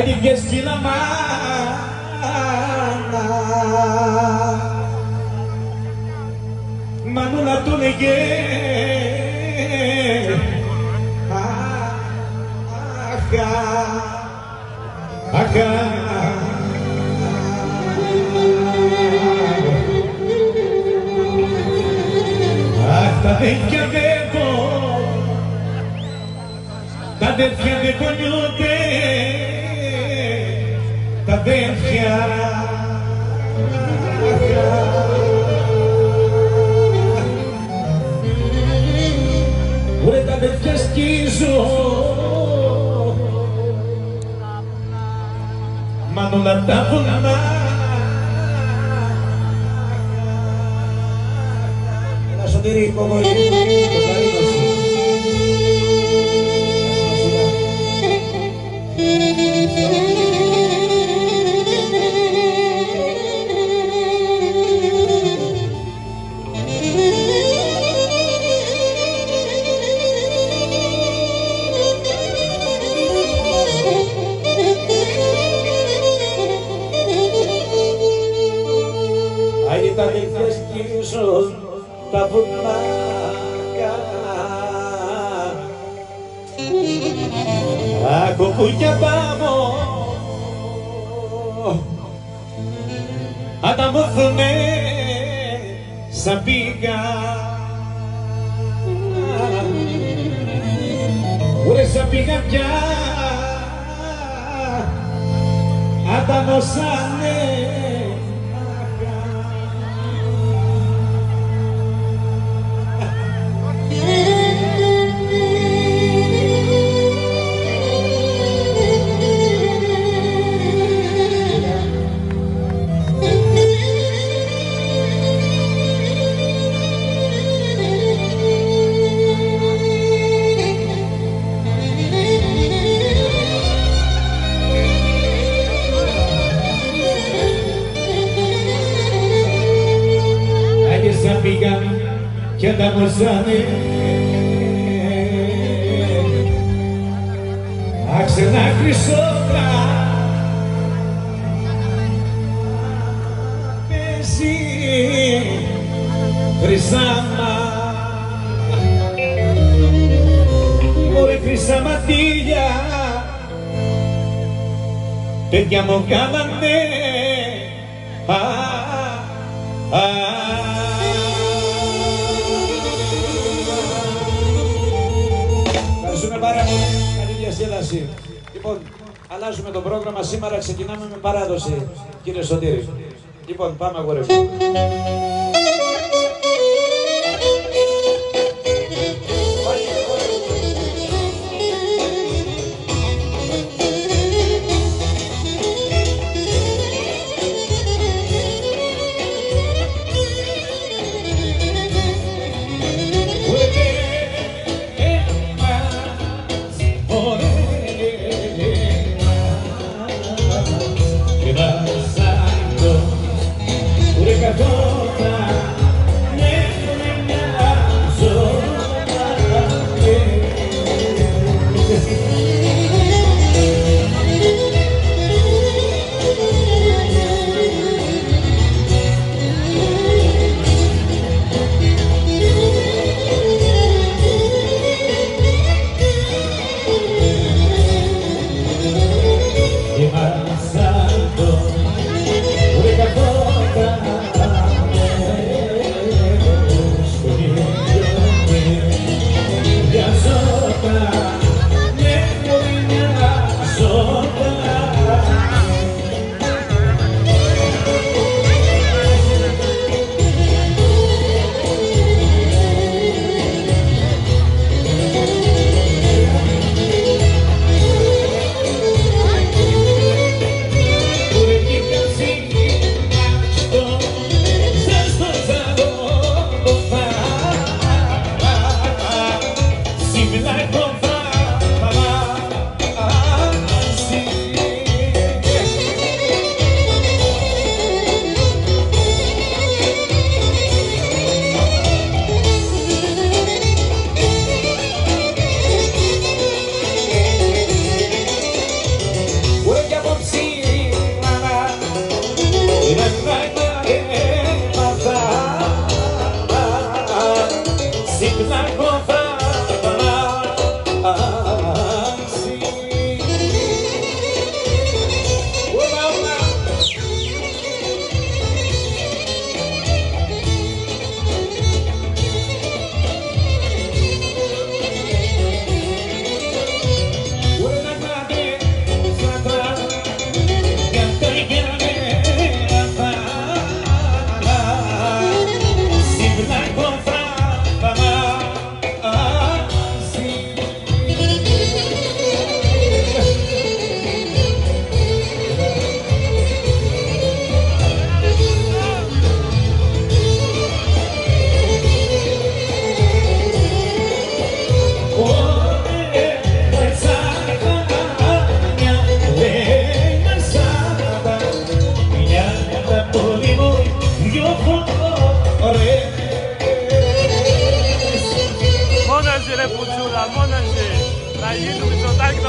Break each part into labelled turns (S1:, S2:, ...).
S1: Jadi guys gila mana Manula tunige Aga Aca Tá bem que debo Da defende con yo te τα αδέρφια. Ωρε τα αδέρφια σκίζω. Μανούλα τα βουνά
S2: Ένα σωτήρι υπομονή,
S1: τα βουνάκια. Άκου που κι απάμω Ανταμώθουνε σαν πήγα. Ουρε σαν πήγα πια. Ανταμώσανε και ανταμώσανε Άξενα χρυσόφρα Πέσει χρυσάμα. Μωρέ χρυσά ματήλια Παιδιά μου κάνανε
S2: αλλάζουμε το πρόγραμμα. Σήμερα ξεκινάμε με παράδοση, κύριε Σωτήρη. Λοιπόν, πάμε αγόρι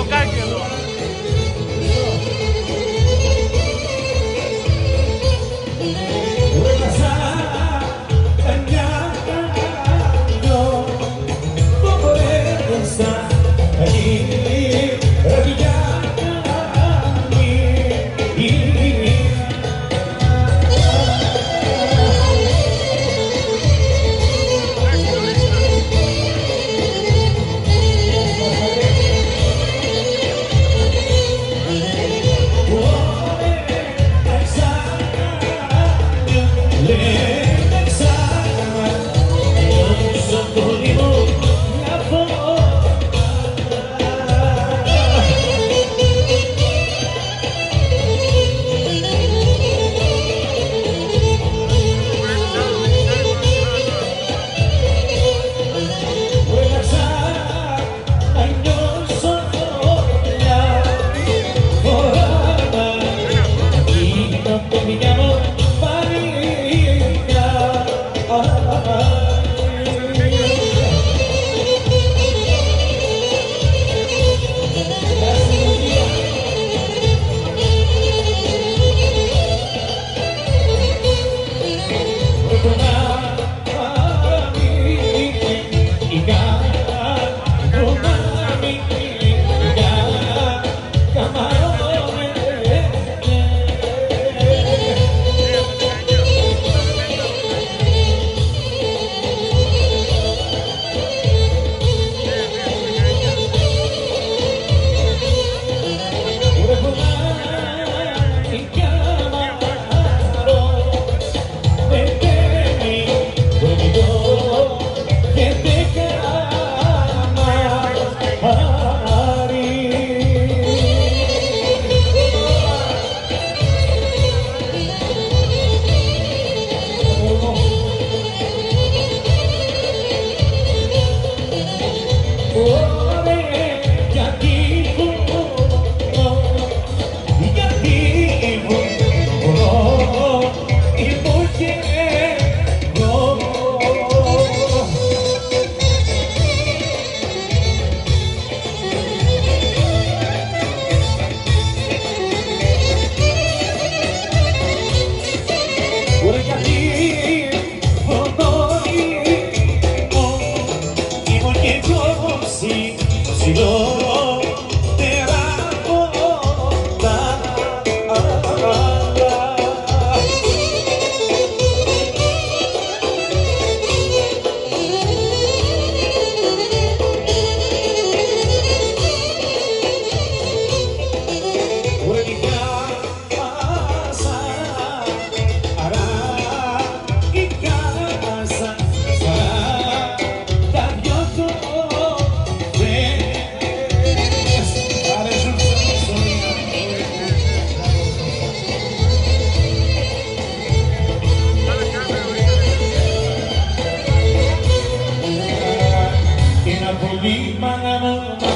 S1: 不该给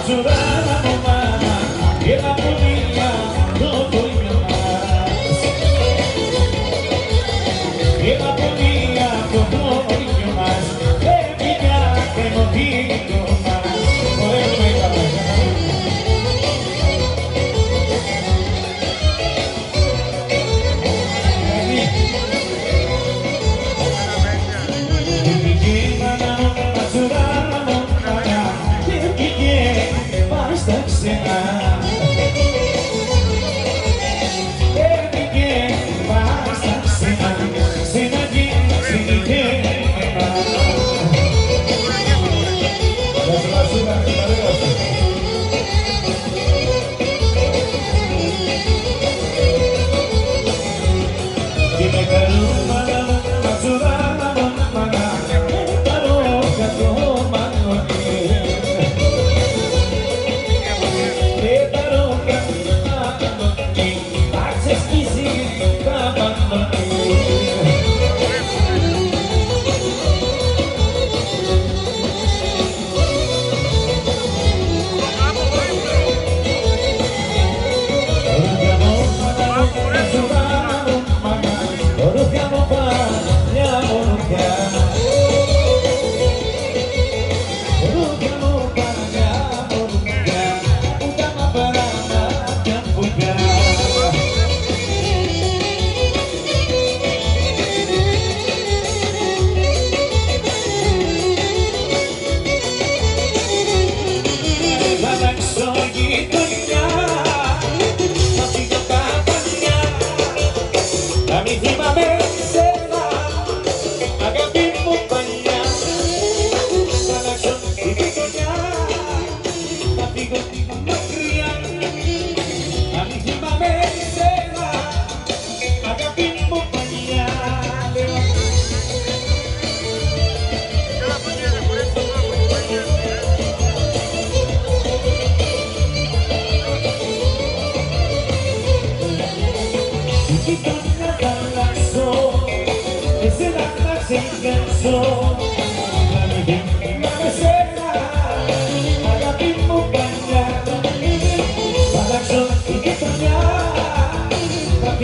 S1: to the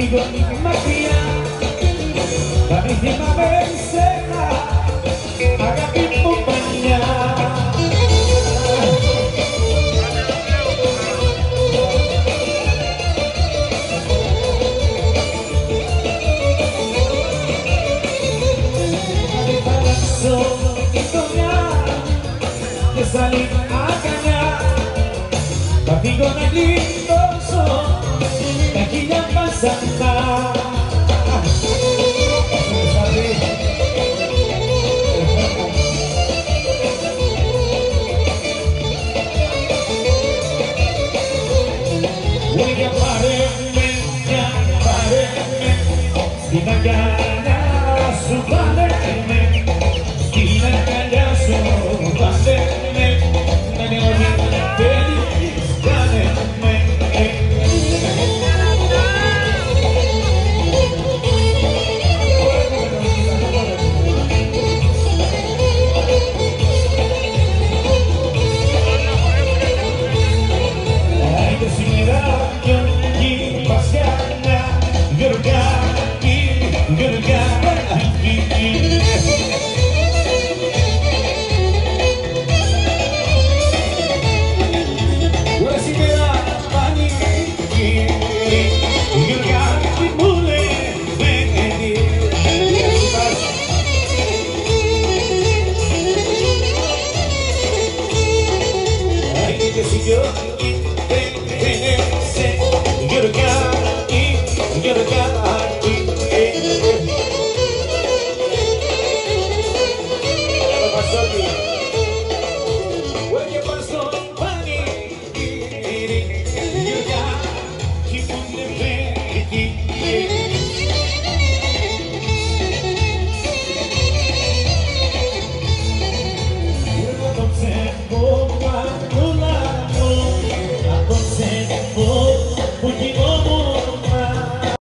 S1: conmigo ni mi máquina Carísima bencena Haga daqui minha passada